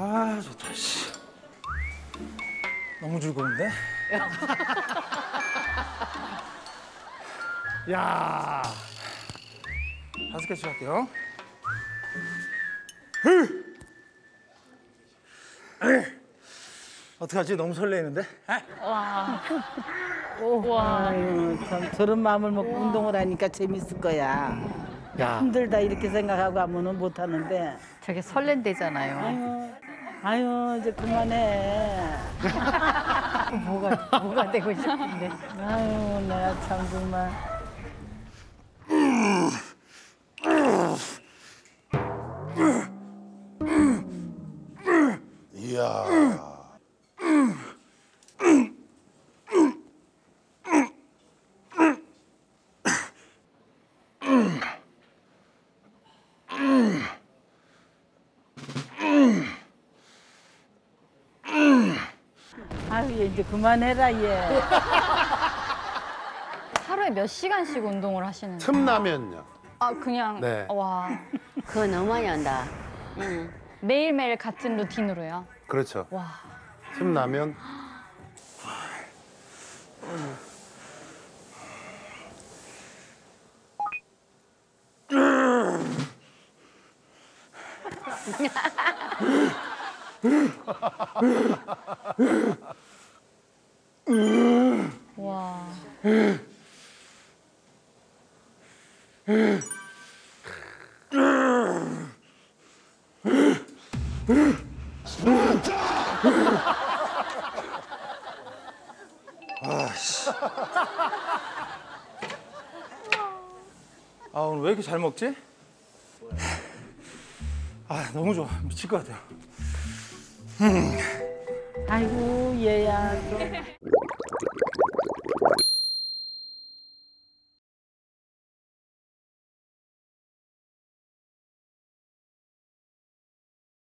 아 좋다 씨. 너무 즐거운데? 야 다섯 개씩 할게요. 어떡하지? 너무 설레는데? 아유, 참 저런 마음을 먹고 운동을 하니까 재밌을 거야. 야 힘들다 이렇게 생각하고 하면은 못 하는데. 저게 설렌대잖아요. 아유, 아유 이제 그만해. 뭐가 뭐가 되고 싶은데. 아유 내가 참 정말. 이야. 아유 얘 이제 그만해라 얘. 하루에 몇 시간씩 운동을 하시는 거예요? 틈나면요. 아 그냥 네. 와 그거 너무 많이 한다. 응. 매일매일 같은 루틴으로요. 그렇죠. 와 틈나면 와. 아 오늘 왜 이렇게 잘 먹지? 아 너무 좋아 미칠 것 같아요. 아이고 얘야 또.